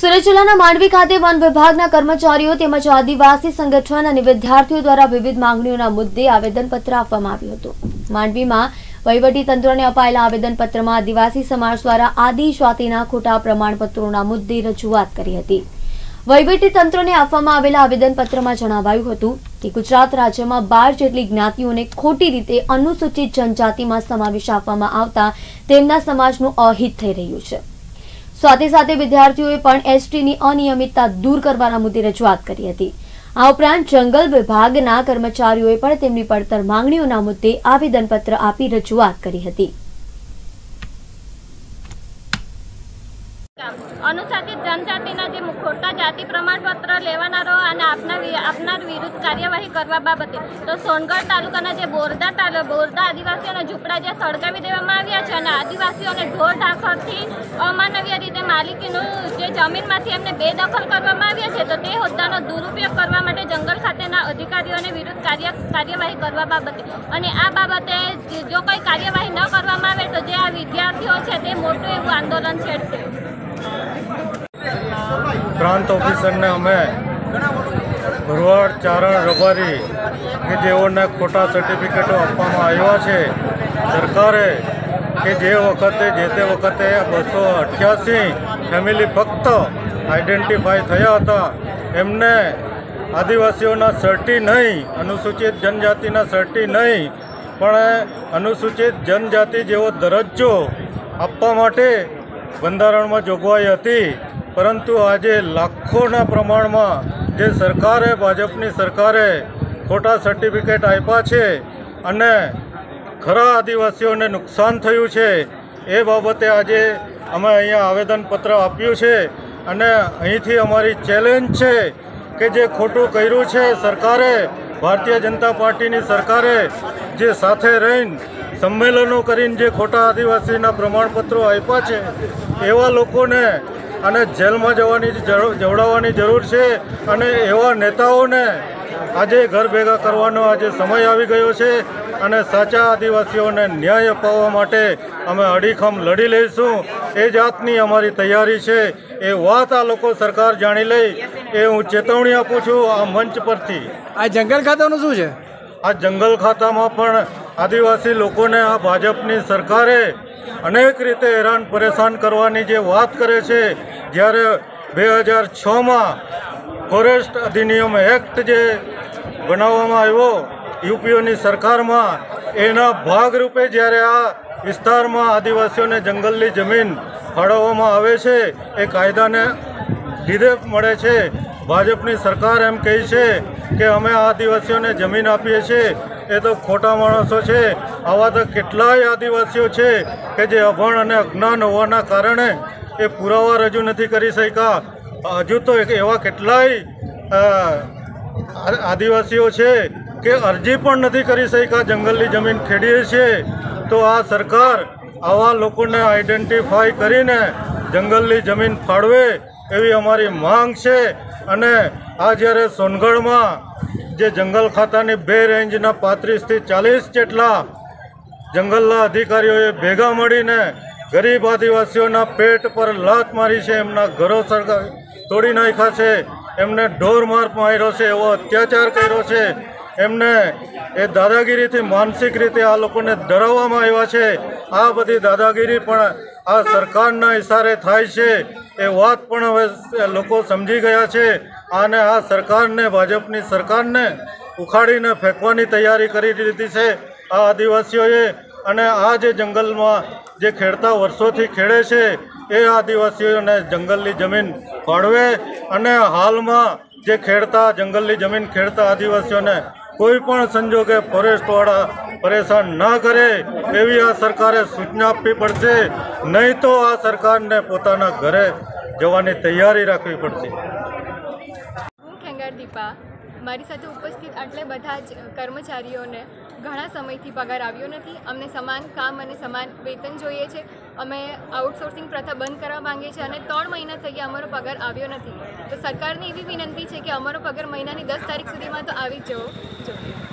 સુરત જિલ્લાના માંડવી ખાતે વન વિભાગના કર્મચારીઓ તેમજ આદિવાસી સંગઠન અને વિદ્યાર્થીઓ દ્વારા વિવિધ માંગણીઓના મુદ્દે આવેદનપત્ર આપવામાં આવ્યું હતું. માંડવીમાં વહીવટી તંત્રને અપાયેલા આવેદનપત્રમાં આદિવાસી સમાજ દ્વારા આદિજાતિના ખોટા પ્રમાણપત્રોના મુદ્દે રજૂઆત કરી હતી. વહીવટી તંત્રને આપવામાં આવેલા આવેદનપત્રમાં જણાવાયું હતું કે ગુજરાત રાજ્યમાં બાર જેટલી જ્ઞાતિઓને ખોટી રીતે અનુસૂચિત જનજાતિમાં સમાવેશ આપવામાં આવતા તેમના સમાજનું અહિત થઈ રહ્યું છે. સાથે સાથે વિદ્યાર્થીઓએ પણ એસટીની અનિયમિતતા દૂર કરવાના મુદ્દે રજૂઆત કરી હતી. આ ઉપરાંત જંગલ વિભાગના કર્મચારીઓએ પણ તેમની પડતર માંગણીઓના મુદ્દે આવેદનપત્ર આપી રજૂઆત કરી હતી. અનુસૂચિત જનજાતિના જે ખોટા જાતિ પ્રમાણપત્ર લેવાનારો અને આપના આપનાર વિરુદ્ધ કાર્યવાહી કરવા બાબતે તો સોનગઢ તાલુકાના જે બોરદા તાલુ બોરદા આદિવાસીઓના ઝૂંપડા જે સળગાવી દેવામાં આવ્યા છે અને આદિવાસીઓને ઢોર ઢાંખરથી અમાનવીય રીતે માલિકીનું જે જમીનમાંથી એમને બેદખલ કરવામાં આવ્યા છે, તો તે હોદ્દાનો દુરુપયોગ કરવા માટે જંગલ ખાતેના અધિકારીઓને વિરુદ્ધ કાર્ય કાર્યવાહી કરવા બાબતે. અને આ બાબતે જો કોઈ કાર્યવાહી ન કરવામાં આવે તો જે આ વિદ્યાર્થીઓ છે તે મોટું એવું આંદોલન છેડશે. પ્રાંત ઓફિસરને અમે ભરવાડ ચારણ રબારી કે જેઓને ખોટા સર્ટિફિકેટો આપવામાં આવ્યા છે, સરકારે કે જે વખતે, જે તે વખતે બસો અઠ્યાસી ફેમિલી ફક્ત આઈડેન્ટિફાય થયા હતા, એમને આદિવાસીઓના સર્ટી નહીં, અનુસૂચિત જનજાતિના સર્ટી નહીં, પણ અનુસૂચિત જનજાતિ જેવો દરજ્જો આપવા માટે બંધારણમાં જોગવાઈ હતી, પરંતુ આજે લાખોના પ્રમાણમાં જે સરકારે, ભાજપની સરકારે ખોટા સર્ટિફિકેટ આપ્યા છે અને ખરા આદિવાસીઓને નુકસાન થયું છે, એ બાબતે આજે અમે અહીંયા આવેદનપત્ર આપ્યું છે અને અહીંથી અમારી ચેલેન્જ છે કે જે ખોટું કર્યું છે સરકારે, ભારતીય જનતા પાર્ટીની સરકારે, જે સાથે રહીને સંમેલનો કરીને જે ખોટા આદિવાસીના પ્રમાણપત્રો આપ્યા છે એવા લોકોને અને જેલમાં જવાની જવડાવવાની જરૂર છે અને એવા નેતાઓને આજે ઘર ભેગા કરવાનો આજે સમય આવી ગયો છે અને સાચા આદિવાસીઓને ન્યાય અપાવવા માટે અમે અડીખમ લડી લઈશું. એ જાતની અમારી તૈયારી છે. એ વાત આ લોકો સરકાર જાણી લે એ હું ચેતવણી આપું છું આ મંચ પરથી. આ જંગલ ખાતાનું શું છે? આ જંગલ ખાતામાં પણ આદિવાસી લોકોને આ ભાજપની સરકારે અનેક રીતે હેરાન પરેશાન કરવાની જે વાત કરે છે, જ્યારે બે હજાર છમાં ફોરેસ્ટ અધિનિયમ એક્ટ જે બનાવવામાં આવ્યો, યુપીઓની સરકારમાં, એના ભાગરૂપે જ્યારે આ વિસ્તારમાં આદિવાસીઓને જંગલની જમીન ફાળવવામાં આવે છે, એ કાયદાને લીધે મળે છે. ભાજપની સરકાર એમ કહે છે કે અમે આદિવાસીઓને જમીન આપીએ છીએ એ તો ખોટા માણસો છે. આવા તો કેટલાય આદિવાસીઓ છે કે જે અભણ અને અજ્ઞાન હોવાના કારણે એ પુરાવા રજૂ નથી કરી શક્યા. હજુ તો એવા કેટલાય આદિવાસીઓ છે કે અરજી પણ નથી કરી શક્યા. જંગલની જમીન ખેડીએ છીએ તો આ સરકાર આવા લોકોને આઈડેન્ટિફાઈ કરીને જંગલની જમીન ફાળવે એવી અમારી માંગ છે અને આ જ્યારે સોનગઢમાં જે જંગલ ખાતાની બે રેન્જના પાંત્રીસથી ચાલીસ જેટલા જંગલના અધિકારીઓએ ભેગા મળીને ગરીબ આદિવાસીઓના પેટ પર લાત મારી છે, એમના ઘરો સળગા તોડી નાખ્યા છે, એમને ઢોર માર માર્યો છે, એવો અત્યાચાર કર્યો છે, એમને એ દાદાગીરીથી માનસિક રીતે આ લોકોને ડરાવવામાં આવ્યા છે. આ બધી દાદાગીરી પણ આ સરકારના ઇશારે થાય છે એ વાત પણ હવે લોકો સમજી ગયા છે. અને આ સરકારને, ભાજપની સરકારને ઉખાડીને ફેંકવાની તૈયારી કરી દીધી છે આ આદિવાસીઓએ. અને આ જે જંગલમાં જે ખેડતા વર્ષોથી ખેડે છે, એ આદિવાસીઓને જંગલની જમીન ફાળવે. અને હાલમાં જે ખેડતા, જંગલની જમીન ખેડતા આદિવાસીઓને કોઈ પણ સંજોગે ફોરેસ્ટવાળા પરેશાન ના કરે, એવી આ સરકારે સૂચના આપવી પડશે. નહીં તો આ સરકારને પોતાના ઘરે જવાની તૈયારી રાખવી પડશે. હું ખેંગાર દીપા. મારી સાથે ઉપસ્થિત આટલે બધા જ કર્મચારીઓને ઘણા સમયથી પગાર આવ્યો નથી. અમને સમાન કામ અને સમાન વેતન જોઈએ છે. અમે આઉટસોર્સિંગ પ્રથા બંધ કરવા માંગીએ છીએ અને ત્રણ મહિના થઈ ગયા અમારો પગાર આવ્યો નથી. તો સરકારની એવી વિનંતી છે કે અમારો પગાર મહિનાની દસ તારીખ સુધીમાં તો આવી જવો. જોઈએ